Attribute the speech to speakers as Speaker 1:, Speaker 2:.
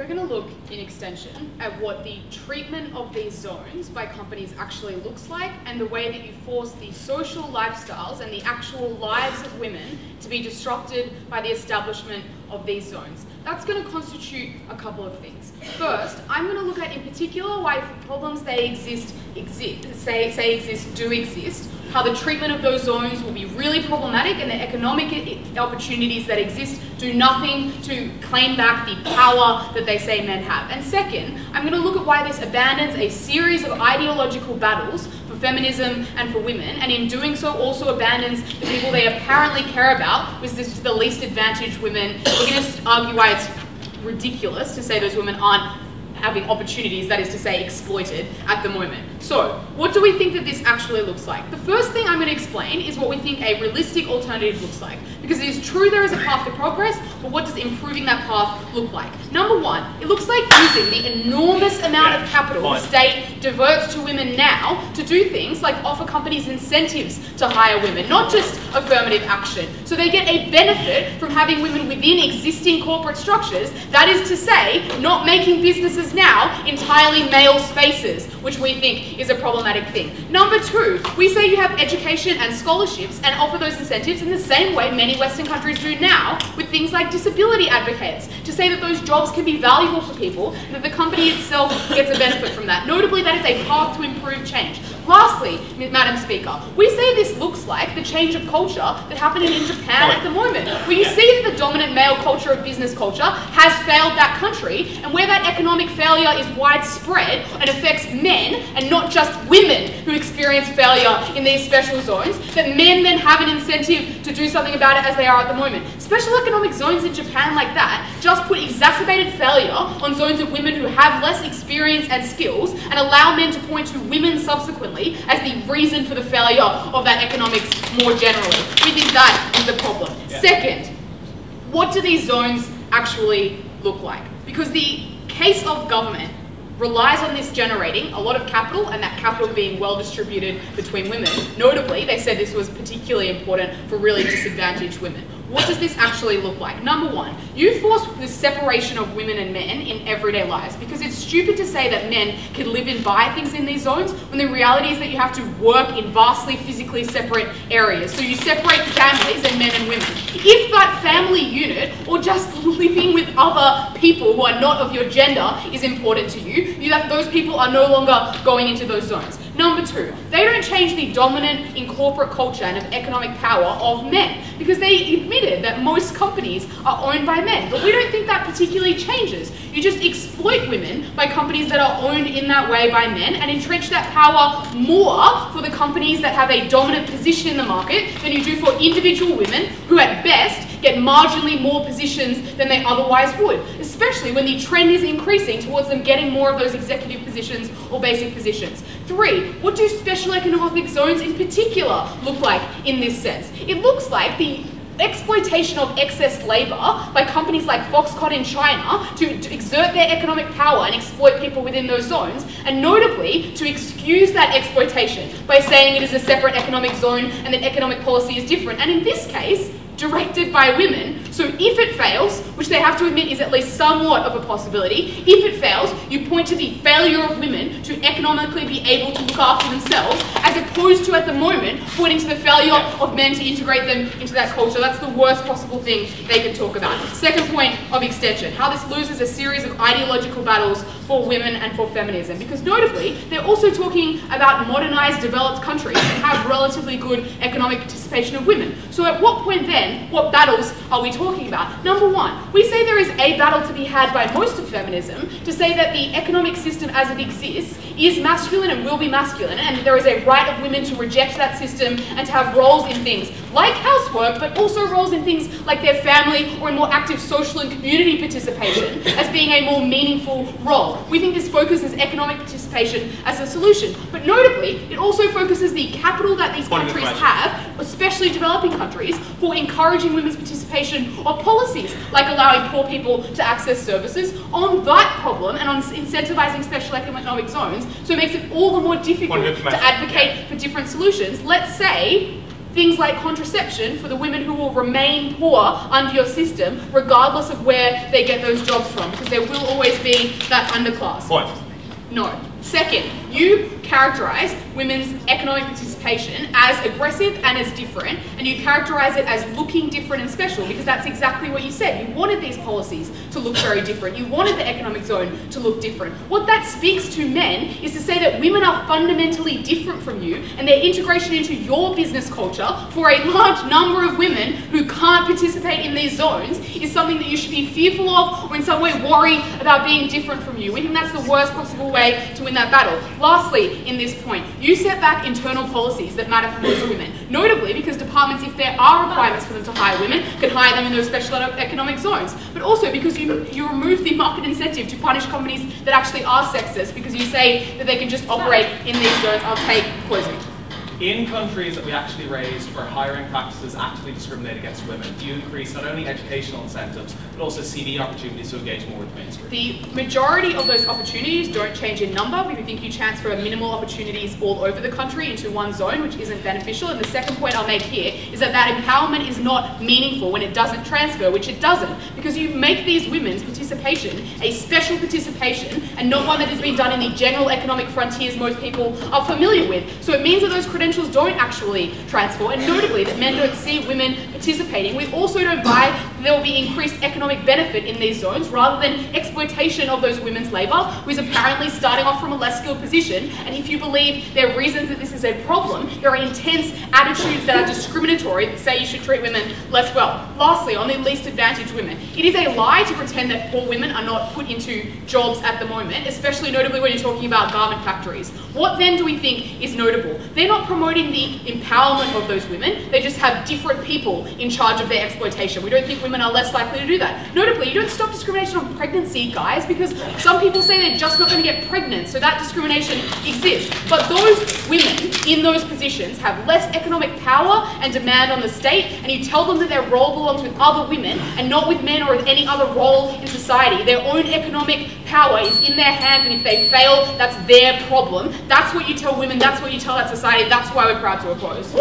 Speaker 1: we're going to look in extension at what the treatment of these zones by companies actually looks like and the way that you force the social lifestyles and the actual lives of women to be disrupted by the establishment of these zones. That's going to constitute a couple of things. First, I'm going to look at in particular why problems they exist, exist say, say exist do exist, how the treatment of those zones will be really problematic and the economic opportunities that exist do nothing to claim back the power that they say men have. And second, I'm going to look at why this abandons a series of ideological battles for feminism and for women, and in doing so also abandons the people they apparently care about, which is the least advantaged women. We're going to argue why it's ridiculous to say those women aren't having opportunities, that is to say exploited, at the moment. So, what do we think that this actually looks like? The first thing I'm going to explain is what we think a realistic alternative looks like. Because it is true there is a path to progress, but what does improving that path look like? Number one, it looks like using the enormous amount yeah, of capital the state diverts to women now to do things like offer companies incentives to hire women, not just affirmative action. So they get a benefit from having women within existing corporate structures, that is to say, not making businesses now entirely male spaces, which we think is a problematic thing. Number two, we say you have education and scholarships and offer those incentives in the same way many Western countries do now with things like disability advocates, to say that those jobs can be valuable for people and that the company itself gets a benefit from that. Notably, that is a path to improve change. Lastly, Madam Speaker, we say this looks like the change of culture that happening in Japan at the moment, where you see that the dominant male culture of business culture has failed that country, and where that economic failure is widespread and affects men and not just women who experience failure in these special zones, that men then have an incentive to do something about it as they are at the moment. Special economic zones in Japan like that just put exacerbated failure on zones of women who have less experience and skills and allow men to point to women subsequently as the reason for the failure of that economics more generally. We think that is the problem. Yeah. Second, what do these zones actually look like? Because the case of government relies on this generating a lot of capital and that capital being well distributed between women. Notably, they said this was particularly important for really disadvantaged women. What does this actually look like? Number one, you force the separation of women and men in everyday lives because it's stupid to say that men can live and buy things in these zones when the reality is that you have to work in vastly physically separate areas. So you separate families and men and women. If that family unit or just living with other people who are not of your gender is important to you, you those people are no longer going into those zones. Number two, they don't change the dominant in corporate culture and of economic power of men because they admitted that most companies are owned by men. But we don't think that particularly changes. You just exploit women by companies that are owned in that way by men and entrench that power more for the companies that have a dominant position in the market than you do for individual women who at best get marginally more positions than they otherwise would, especially when the trend is increasing towards them getting more of those executive positions or basic positions. Three, what do special economic zones in particular look like in this sense? It looks like the exploitation of excess labour by companies like Foxconn in China to, to, exert their economic power and exploit people within those zones, and notably to excuse that exploitation by saying it is a separate economic zone and that economic policy is different. And in this case, directed by women. So if it fails, which they have to admit is at least somewhat of a possibility, if it fails, you point to the failure of women to economically be able to look after themselves, as opposed to at the moment pointing to the failure of men to integrate them into that culture. That's the worst possible thing they can talk about. Second point of extension, how this loses a series of ideological battles for women and for feminism. Because notably, they're also talking about modernized, developed countries that have relatively good economic participation of women. So at what point then what battles are we talking about? Number one, we say there is a battle to be had by most of feminism to say that the economic system as it exists is masculine and will be masculine, and there is a right of women to reject that system and to have roles in things like housework, but also roles in things like their family or in more active social and community participation as being a more meaningful role. We think this focuses economic participation as a solution, but notably, it also focuses the capital that these countries have, especially developing countries, for encouraging women's participation or policies like allowing poor people to access services on that problem and on incentivizing special economic zones, so it makes it all the more difficult to advocate for different solutions. Let's say things like contraception for the women who will remain poor under your system, regardless of where they get those jobs from, because there will always be that underclass.
Speaker 2: Point.
Speaker 1: No. Second, you characterize women's economic participation as aggressive and as different, and you characterize it as looking different and special because that's exactly what you said. You wanted these policies to look very different. You wanted the economic zone to look different. What that speaks to men is to say that women are fundamentally different from you, and their integration into your business culture for a large number of women who can't participate in these zones is something that you should be fearful of or in some way worry about being different from you. We think that's the worst possible way to win that battle. Lastly, in this point, you set back internal policies that matter for most women, notably because departments, if there are requirements for them to hire women, can hire them in those special economic zones, but also because you, you remove the market incentive to punish companies that actually are sexist because you say that they can just operate in these zones. I'll take closing
Speaker 2: in countries that we actually raised where hiring practices actively discriminate against women, do you increase not only educational incentives, but also CV opportunities to engage more with the mainstream?
Speaker 1: The majority of those opportunities don't change in number. We think you transfer minimal opportunities all over the country into one zone, which isn't beneficial. And the second point I'll make here is that that empowerment is not meaningful when it doesn't transfer, which it doesn't, because you make these women's participation a special participation and not one that has been done in the general economic frontiers most people are familiar with. So it means that those credentials credentials don't actually transfer, and notably that men don't see women participating. We also don't buy there will be increased economic benefit in these zones rather than exploitation of those women's labour, who is apparently starting off from a less skilled position. And if you believe there are reasons that this is a problem, there are intense attitudes that are discriminatory that say you should treat women less well. Lastly, on the least advantaged women, it is a lie to pretend that poor women are not put into jobs at the moment, especially notably when you're talking about garment factories. What then do we think is notable? They're not promoting the empowerment of those women, they just have different people in charge of their exploitation. We don't think women are less likely to do that. Notably, you don't stop discrimination on pregnancy, guys, because some people say they're just not going to get pregnant, so that discrimination exists. But those women in those positions have less economic power and demand on the state, and you tell them that their role belongs with other women and not with men or with any other role in society. Their own economic power is in their hands, and if they fail, that's their problem. That's what you tell women, that's what you tell that society, that's why we're proud to oppose.